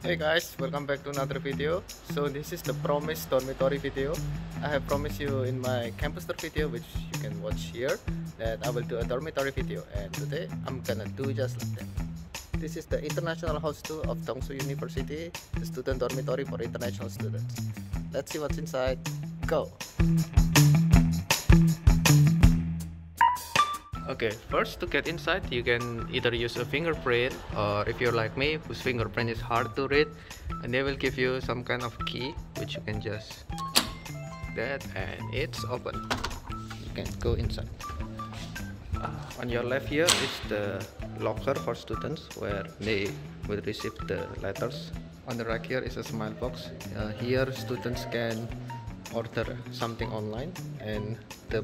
Hey guys, welcome back to another video. So this is the promised dormitory video. I have promised you in my campus tour video which you can watch here that I will do a dormitory video and today I'm gonna do just like that. This is the international house tour of Dongseo University, the student dormitory for international students. Let's see what's inside. Go! Okay, first to get inside, you can either use a fingerprint or if you're like me, whose fingerprint is hard to read, and they will give you some kind of key which you can just that and it's open. You can go inside. Uh, on your left here is the locker for students where they will receive the letters. On the right here is a smile box. Uh, here students can order something online and the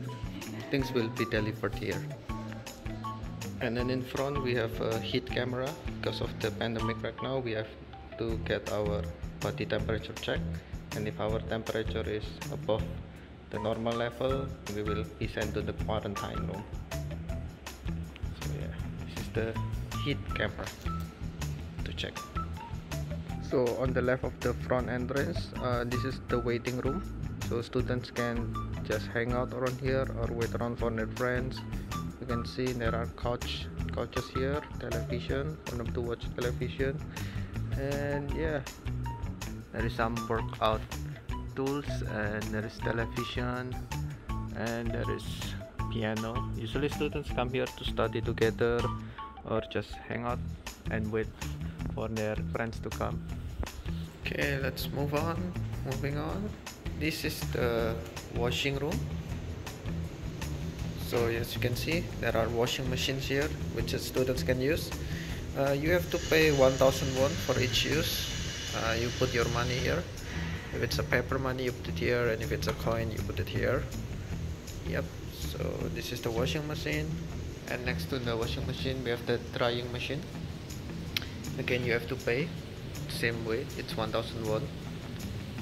things will be delivered here and then in front we have a heat camera. Because of the pandemic right now we have to get our body temperature check and if our temperature is above the normal level we will be sent to the quarantine room. So yeah this is the heat camera to check. So on the left of the front entrance uh, this is the waiting room. So students can just hang out around here or wait around for their friends you can see there are couch couches here television for them to watch television. And yeah there is some workout tools and there is television and there is piano. Usually students come here to study together or just hang out and wait for their friends to come. Okay let's move on. Moving on. This is the washing room so as you can see there are washing machines here which students can use. Uh, you have to pay 1000 won for each use. Uh, you put your money here. If it's a paper money you put it here and if it's a coin you put it here. Yep so this is the washing machine. And next to the washing machine we have the drying machine. Again you have to pay. Same way it's 1000 won.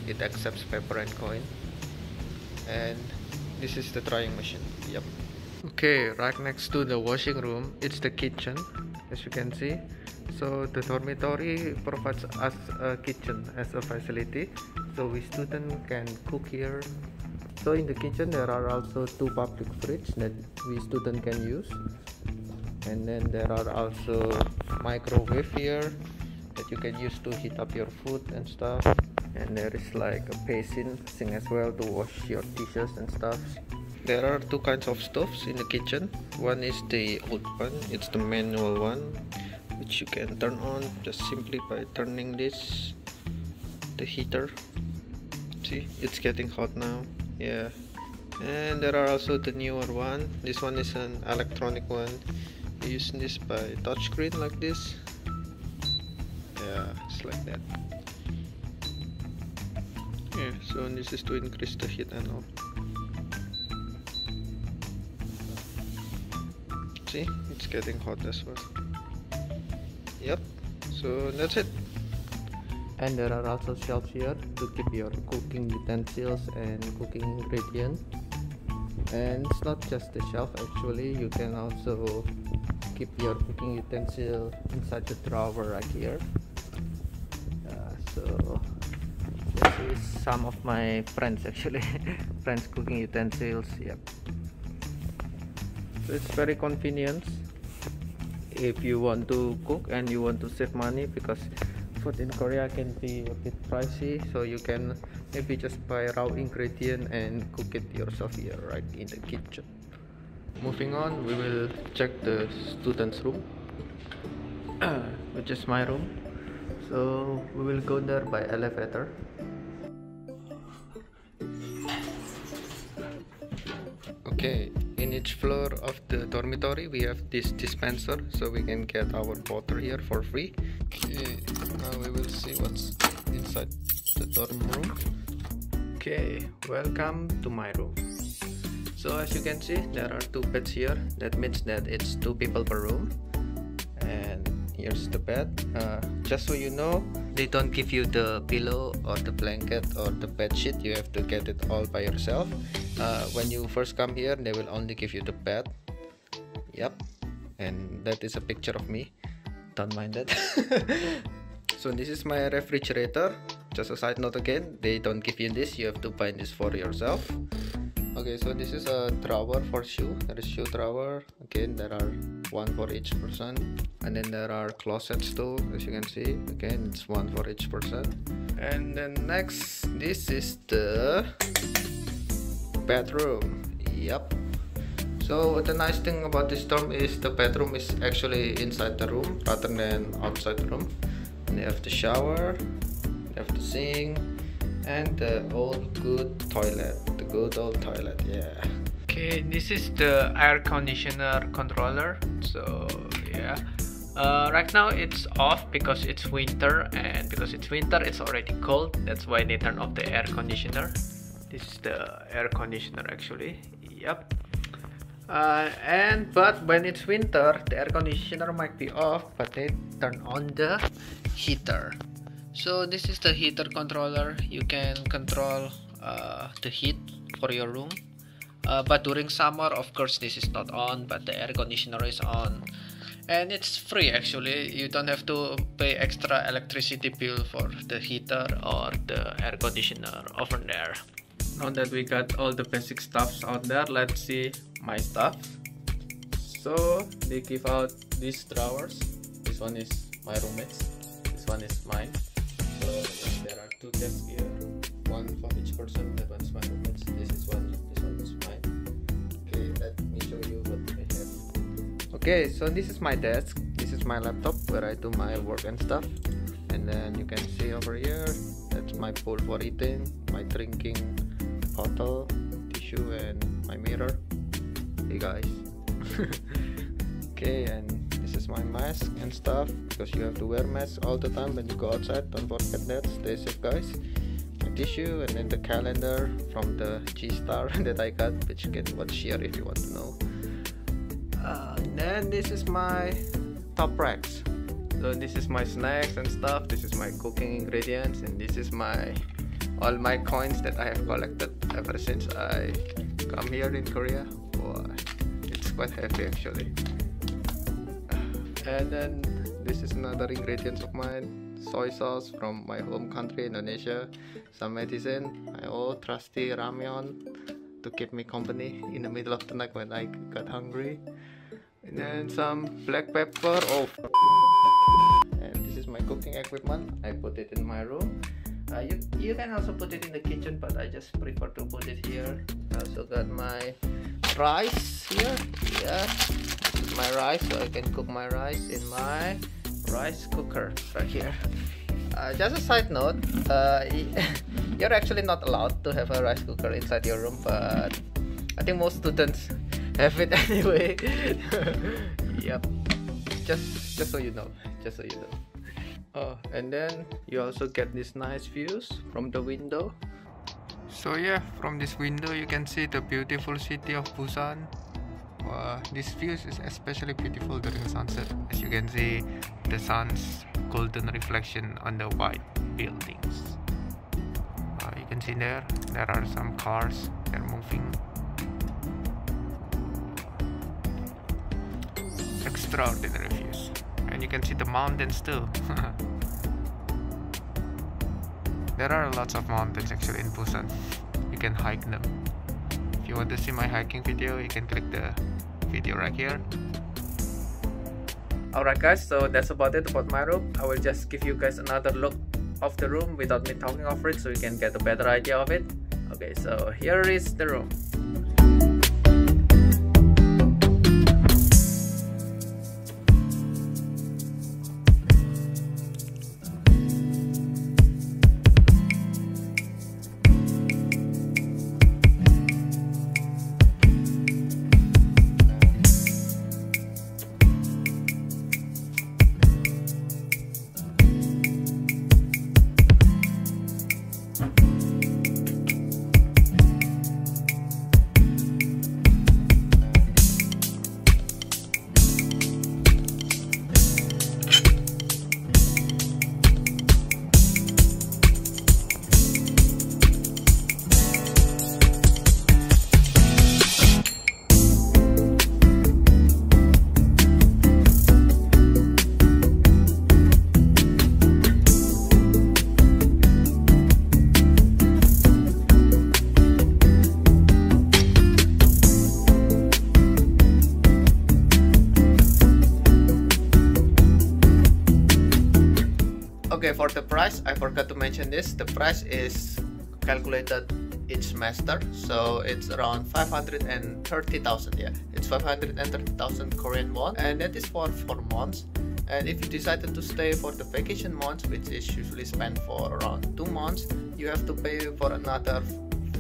It accepts paper and coin. And this is the drying machine. Yep okay right next to the washing room it's the kitchen as you can see. So the dormitory provides us a kitchen as a facility. So we student can cook here. So in the kitchen there are also two public fridge that we student can use. And then there are also microwave here that you can use to heat up your food and stuff. And there is like a basin thing as well to wash your dishes and stuff there are two kinds of stoves in the kitchen. One is the old one it's the manual one which you can turn on just simply by turning this the heater. See it's getting hot now yeah. And there are also the newer one. This one is an electronic one. You using this by touchscreen like this. Yeah it's like that. Yeah so this is to increase the heat and all see? It's getting hot as well. Yep. So that's it. And there are also shelves here to keep your cooking utensils and cooking ingredients. And it's not just the shelf actually. You can also keep your cooking utensil inside the drawer right here. Uh, so this is some of my friends actually. Friends cooking utensils yep so it's very convenient if you want to cook and you want to save money because food in Korea can be a bit pricey. So you can maybe just buy raw ingredient and cook it yourself here right in the kitchen. Moving on we will check the students room. Which is my room. So we will go there by elevator. Okay in each floor of the dormitory. We have this dispenser so we can get our water here for free. Okay now we will see what's inside the dorm room. Okay welcome to my room. So as you can see there are two beds here. That means that it's two people per room. And here's the bed. Uh, just so you know they don't give you the pillow or the blanket or the bed sheet. You have to get it all by yourself. Uh, when you first come here they will only give you the bed. Yep. And that is a picture of me. Don't mind that. So this is my refrigerator. Just a side note again they don't give you this. You have to buy this for yourself okay so this is a drawer for shoe. There is shoe drawer again there are one for each person. And then there are closets too as you can see. Again it's one for each person. And then next this is the bedroom yep so the nice thing about this dorm is the bedroom is actually inside the room rather than outside the room. And you have the shower you have the sink and the old good toilet the good old toilet yeah. Okay this is the air conditioner controller so yeah. Uh, right now it's off because it's winter and because it's winter it's already cold. That's why they turn off the air conditioner. This is the air conditioner actually. Yep. Uh, and but when it's winter the air conditioner might be off but they turn on the heater so this is the heater controller. You can control uh, the heat for your room. Uh, but during summer of course this is not on but the air conditioner is on. And it's free actually. You don't have to pay extra electricity bill for the heater or the air conditioner over there now that we got all the basic stuffs out there let's see my stuff. So they give out these drawers. This one is my roommate's. This one is mine there are two desks here. One for each person that one's my roommate's this is one this one is mine okay let me show you what I have. Okay so this is my desk. This is my laptop where I do my work and stuff. And then you can see over here that's my bowl for eating my drinking bottle tissue and my mirror. Hey guys. Okay and my mask and stuff because you have to wear mask all the time when you go outside. Don't forget that. Stay safe guys. A tissue and then the calendar from the G-Star that I got which you can watch here if you want to know. Uh, then this is my top racks. So this is my snacks and stuff. This is my cooking ingredients and this is my all my coins that I have collected ever since I come here in Korea. Boy, it's quite heavy actually and then this is another ingredients of mine. Soy sauce from my home country Indonesia. Some medicine. My old trusty ramyun to keep me company in the middle of the night when I got hungry. And then some black pepper. Oh and this is my cooking equipment. I put it in my room. Uh, you, you can also put it in the kitchen but I just prefer to put it here. I also got my rice here. Yeah my rice so I can cook my rice in my rice cooker right here. Uh, just a side note uh, you're actually not allowed to have a rice cooker inside your room but I think most students have it anyway. Yep just just so you know just so you know. Oh and then you also get these nice views from the window. So yeah from this window you can see the beautiful city of Busan uh, this view is especially beautiful during sunset. As you can see the sun's golden reflection on the white buildings. Uh, you can see there there are some cars they're moving. Extraordinary views. And you can see the mountains too. There are lots of mountains actually in Busan. You can hike them. If you want to see my hiking video you can click the video right here. Alright guys so that's about it about my room. I will just give you guys another look of the room without me talking over it so you can get a better idea of it. Okay so here is the room forgot to mention this the price is calculated each semester so it's around 530,000 yeah. It's 530,000 Korean won and that is for four months. And if you decided to stay for the vacation months which is usually spent for around two months you have to pay for another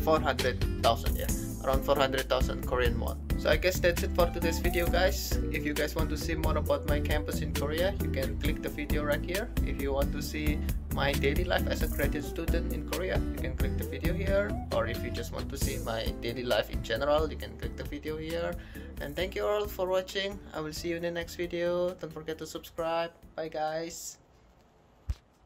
400,000 yeah around 400,000 Korean won. So I guess that's it for today's video guys. If you guys want to see more about my campus in Korea you can click the video right here. If you want to see my daily life as a graduate student in Korea you can click the video here. Or if you just want to see my daily life in general you can click the video here. And thank you all for watching. I will see you in the next video. Don't forget to subscribe. Bye guys